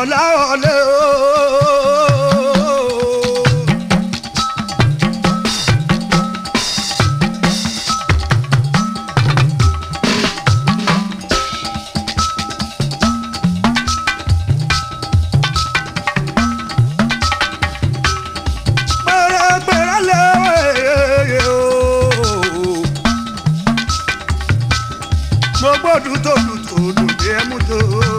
ọ̀la ọ̀lẹ́ o. gbọ́dún tó dùn tó dùn bí ẹmu tó.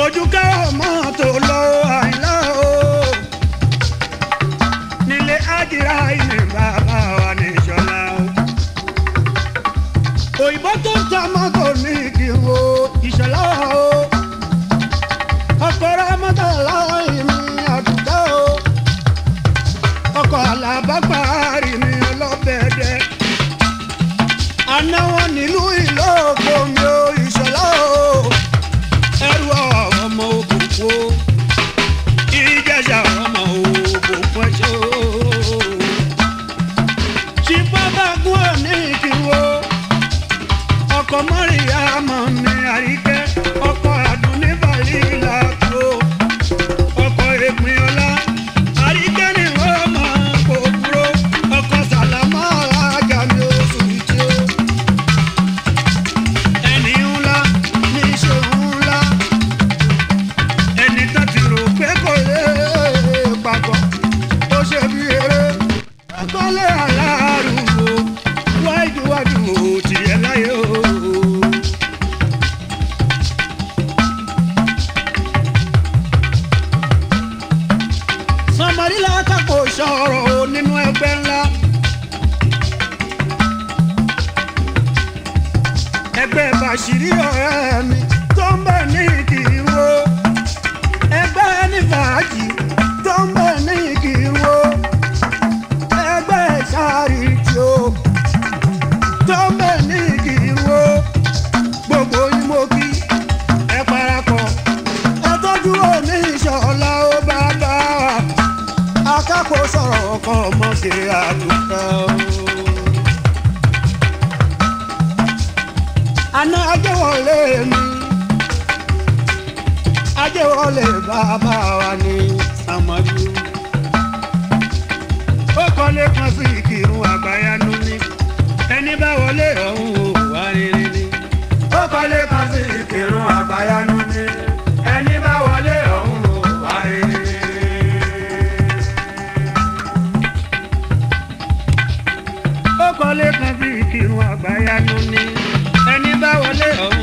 fojú kẹ́rọ̀ mọ́ tó lọ àìlọ́ o nílé ájírá ilé bàbá wa ní ìṣọ̀lá o òyìnbó tó ń ta mọ́tò ní igi o ìṣọ̀lá o ọkọ̀ rámọ́tà láì mi àdúgbò o ọkọ̀ àlàbápárì mi ọlọ́bẹ̀ẹ́dẹ́ anáwó nílùú ìlú ògbómi. ọ̀rọ̀ o nínú ẹgbẹ́ ńlá. ẹgbẹ́ bàṣírí ọ̀rẹ́ mi tó ọmọ ṣe àdúrà o. àná ajẹ́wọlé mi ajẹ́wọlé bàbá wa ní sàmọ́jú. ó kọ́lé kan sí ìkírun àgbáyanu ní ẹni bá wọlé ọ̀hún wà rere ni. ó kọ́lé kan sí ìkírun àgbáyanu. kírun àgbáyá nù ni ẹni bá wọlé ọ̀hún.